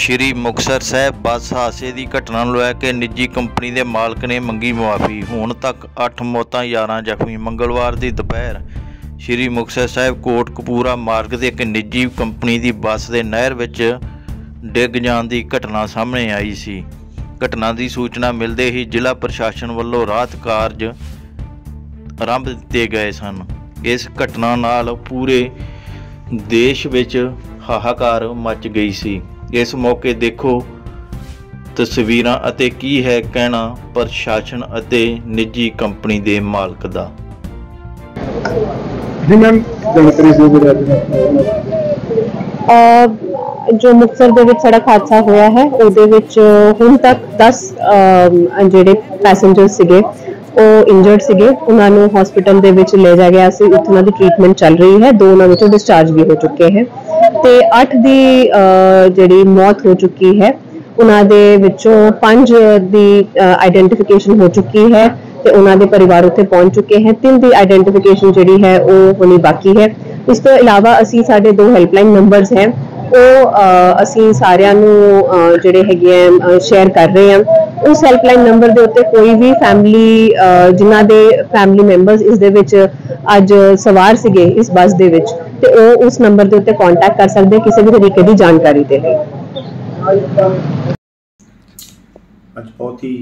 ਸ਼੍ਰੀ ਮੁਕਤਸਰ ਸਾਹਿਬ ਬੱਸ ਹਾਦਸੇ ਦੀ ਘਟਨਾ ਨੂੰ ਲੈ ਕੇ ਨਿੱਜੀ ਕੰਪਨੀ ਦੇ ਮਾਲਕ ਨੇ ਮੰਗੀ ਮੁਆਫੀ। ਹੁਣ ਤੱਕ 8 ਮੌਤਾਂ 11 ਜ਼ਖਮੀ। ਮੰਗਲਵਾਰ ਦੀ ਦੁਪਹਿਰ ਸ਼੍ਰੀ ਮੁਕਤਸਰ ਸਾਹਿਬ ਕੋਟ ਕਪੂਰਾ ਮਾਰਗ ਤੇ ਇੱਕ ਨਿੱਜੀ ਕੰਪਨੀ ਦੀ ਬੱਸ ਦੇ ਨਹਿਰ ਵਿੱਚ ਡਿੱਗ ਜਾਣ ਦੀ ਘਟਨਾ ਸਾਹਮਣੇ ਆਈ ਸੀ। ਘਟਨਾ ਦੀ ਸੂਚਨਾ ਮਿਲਦੇ ਹੀ ਜ਼ਿਲ੍ਹਾ ਪ੍ਰਸ਼ਾਸਨ ਵੱਲੋਂ ਰਾਹਤ ਕਾਰਜ ਆਰੰਭ ਦਿੱਤੇ ਗਏ ਸਨ। ਇਸ ਘਟਨਾ ਨਾਲ ਪੂਰੇ ਦੇਸ਼ ਵਿੱਚ ਹਾਹਾਕਾਰ ਮਚ ਗਈ ਸੀ। ਇਸ ਮੌਕੇ ਦੇਖੋ ਤਸਵੀਰਾਂ ਅਤੇ ਕੀ ਹੈ ਕਹਿਣਾ ਪ੍ਰਸ਼ਾਸਨ ਅਤੇ ਨਿੱਜੀ ਕੰਪਨੀ ਦੇ ਮਾਲਕ ਦਾ। ਜੀ ਮੈਮ ਅਹ ਮੁਕਤਸਰ ਦੇ ਵਿੱਚ ਸੜਕ ਹਾਦਸਾ ਹੋਇਆ ਹੈ ਉਹਦੇ ਵਿੱਚ ਹੁਣ ਤੱਕ 10 ਅਹ, ਜਿਹੜੇ ਪੈਸੇਂਜਰ ਸੀਗੇ ਉਹ ਇੰਜਰਡ ਸੀਗੇ ਉਹਨਾਂ ਨੂੰ ਹਸਪੀਟਲ ਦੇ ਵਿੱਚ ਲੈ ਜਾ ਗਿਆ ਸੀ ਉੱਥੇ ਉਹਨਾਂ ਦੀ ਟ੍ਰੀਟਮੈਂਟ ਚੱਲ ਰਹੀ ਹੈ ਦੋ ਉਹਨਾਂ ਵਿੱਚੋਂ ਡਿਸਚਾਰਜ ਵੀ ਹੋ ਚੁੱਕੇ ਹੈ। ਤੇ 8 ਦੀ ਅਹ, ਜਿਹੜੀ ਮੌਤ ਹੋ ਚੁੱਕੀ ਹੈ ਉਹਨਾਂ ਦੇ ਵਿੱਚੋਂ 5 ਦੀ ਆਈਡੈਂਟੀਫਿਕੇਸ਼ਨ ਹੋ ਚੁੱਕੀ ਹੈ ਤੇ ਉਹਨਾਂ ਦੇ ਪਰਿਵਾਰ ਉੱਥੇ ਪਹੁੰਚ ਚੁੱਕੇ ਹੈ। ਤਿੰਨ ਦੀ ਆਈਡੈਂਟੀਫਿਕੇਸ਼ਨ ਜਿਹੜੀ ਹੈ ਉਹ ਹੋਣੀ ਬਾਕੀ ਹੈ। ਇਸ ਤੋਂ ਇਲਾਵਾ ਅਸੀਂ ਸਾਡੇ ਦੋ ਹੈਲਪਲਾਈਨ ਨੰਬਰਸ ਹੈ ਉਹ ਅਹ, ਅਸੀਂ ਸਾਰਿਆਂ ਨੂੰ ਅਹ, ਜਿਹੜੇ ਹੈਗੇ ਆ ਸ਼ੇਅਰ ਕਰ ਰਹੇ ਹਾਂ। ਉਸ ਹੈਲਪਲਾਈਨ ਨੰਬਰ ਦੇ ਉੱਤੇ ਕੋਈ ਵੀ ਫੈਮਿਲੀ ਜਿਨ੍ਹਾਂ ਦੇ ਫੈਮਿਲੀ ਮੈਂਬਰਸ ਇਸ ਦੇ ਵਿੱਚ ਅੱਜ ਸਵਾਰ ਸੀਗੇ ਇਸ ਬੱਸ ਦੇ ਵਿੱਚ, ਤੇ ਉਹ ਉਸ ਨੰਬਰ ਦੇ ਉੱਤੇ ਕੰਟੈਕਟ ਕਰ ਸਕਦੇ ਆ ਕਿਸੇ ਵੀ ਤਰੀਕੇ ਦੀ ਜਾਣਕਾਰੀ ਦੇ ਲਈ। ਅੱਜ ਬਹੁਤ ਹੀ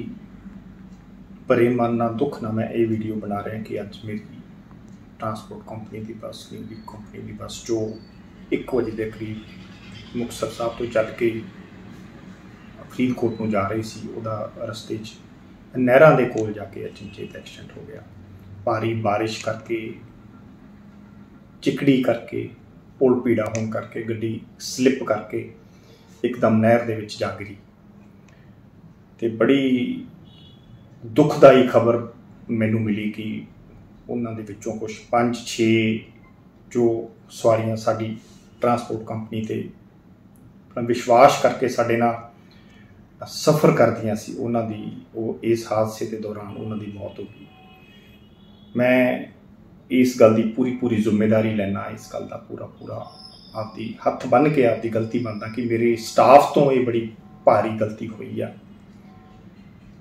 ਭਰੇ ਮਨ ਨਾਲ ਦੁੱਖ ਨਾਲ ਮੈਂ ਇਹ ਵੀਡੀਓ ਬਣਾ ਰਿਹਾ ਕਿ ਅੱਜ ਮੇਰੀ ਟਰਾਂਸਪੋਰਟ ਕੰਪਨੀ ਦੀ ਬੱਸ ਦੀ ਕੰਪਨੀ ਦੀ ਬੱਸ ਜੋ 1 ਵਜੇ ਦੇ ਕਰੀਬ ਮੁਕਤਸਰ ਸਾਹਿਬ ਤੋਂ ਚੱਲ ਕੇ ਫਰੀਦਕੋਟ ਨੂੰ ਜਾ ਰਹੀ ਸੀ, ਉਹਦਾ ਰਸਤੇ 'ਚ ਨਹਿਰਾਂ ਦੇ ਕੋਲ ਜਾ ਕੇ ਅਚਨਚੇਤ ਐਕਸੀਡੈਂਟ ਹੋ ਗਿਆ। ਭਾਰੀ ਬਾਰਿਸ਼ ਕਰਕੇ, ਚਿਕੜੀ ਕਰਕੇ, ਪੁਲ ਪੀੜਾ ਹੋਣ ਕਰਕੇ, ਗੱਡੀ ਸਲਿੱਪ ਕਰਕੇ ਇੱਕਦਮ ਨਹਿਰ ਦੇ ਵਿੱਚ ਜਾ ਗਿਰੀ। ਤੇ ਬੜੀ ਦੁਖਦਾਈ ਖਬਰ ਮੈਨੂੰ ਮਿਲੀ ਕਿ ਉਹਨਾਂ ਦੇ ਵਿੱਚੋਂ ਕੁਝ 5-6 ਜੋ ਸਵਾਰੀਆਂ ਸਾਡੀ ਟਰਾਂਸਪੋਰਟ ਕੰਪਨੀ ਤੇ ਆਪਣਾ ਵਿਸ਼ਵਾਸ ਕਰਕੇ ਸਾਡੇ ਨਾਲ ਸਫ਼ਰ ਕਰਦੀਆਂ ਸੀ ਉਹਨਾਂ ਦੀ, ਉਹ ਇਸ ਹਾਦਸੇ ਦੇ ਦੌਰਾਨ ਉਹਨਾਂ ਦੀ ਮੌਤ ਹੋ ਗਈ। ਮੈਂ ਇਸ ਗੱਲ ਦੀ ਪੂਰੀ ਪੂਰੀ ਜ਼ਿੰਮੇਵਾਰੀ ਲੈਣਾ ਇਸ ਗੱਲ ਦਾ ਪੂਰਾ ਪੂਰਾ ਆਪਦੀ ਹੱਥ ਬੰਨ ਕੇ ਆਪਦੀ ਗਲਤੀ ਮੰਨਦਾ ਕਿ ਮੇਰੇ ਸਟਾਫ ਤੋਂ ਇਹ ਬੜੀ ਭਾਰੀ ਗਲਤੀ ਹੋਈ ਆ।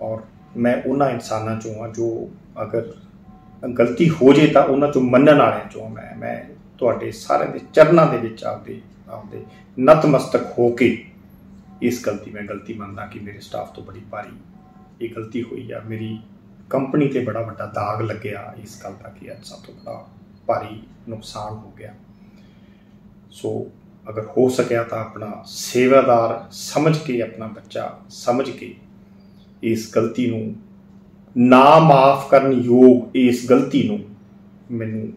ਔਰ ਮੈਂ ਉਹਨਾਂ ਇਨਸਾਨਾਂ ਚੋਂ ਆ ਜੋ ਅਗਰ ਗਲਤੀ ਹੋ ਜੇ ਤਾਂ ਉਹਨਾਂ ਚੋਂ ਮੰਨਣ ਵਾਲਿਆਂ ਚੋਂ ਮੈਂ ਮੈਂ ਤੁਹਾਡੇ ਸਾਰਿਆਂ ਦੇ ਚਰਨਾਂ ਦੇ ਵਿੱਚ ਆਪਦੇ ਆਪਦੇ ਨਤਮਸਤਕ ਹੋ ਕੇ ਇਸ ਗਲਤੀ ਮੈਂ ਗਲਤੀ ਮੰਨਦਾ ਕਿ ਮੇਰੇ ਸਟਾਫ ਤੋਂ ਬੜੀ ਭਾਰੀ ਇਹ ਗਲਤੀ ਹੋਈ ਆ। ਮੇਰੀ ਕੰਪਨੀ ਤੇ ਬੜਾ ਵੱਡਾ ਦਾਗ ਲੱਗਿਆ ਇਸ ਗੱਲ ਦਾ ਕਿ ਅੱਜ ਸਭ ਤੋਂ ਬੜਾ ਭਾਰੀ ਨੁਕਸਾਨ ਹੋ ਗਿਆ। ਸੋ ਅਗਰ ਹੋ ਸਕਿਆ ਤਾਂ ਆਪਣਾ ਸੇਵਾਦਾਰ ਸਮਝ ਕੇ, ਆਪਣਾ ਬੱਚਾ ਸਮਝ ਕੇ ਇਸ ਗਲਤੀ ਨੂੰ ਨਾ ਮਾਫ ਕਰਨ ਯੋਗ ਇਸ ਗਲਤੀ ਨੂੰ ਮੈਨੂੰ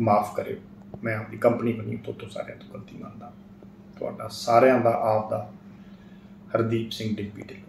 ਮਾਫ ਕਰਿਓ। ਮੈਂ ਆਪਣੀ ਕੰਪਨੀ ਬਣੀ ਤੋਂ ਤੋਂ ਸਾਰਿਆਂ ਤੋਂ ਗਲਤੀ ਮੰਨਦਾ। ਤੁਹਾਡਾ ਸਾਰਿਆਂ ਦਾ, ਆਪ ਦਾ ਹਰਦੀਪ ਸਿੰਘ ਡਿੰਪੀ ਢਿੱਲੋਂ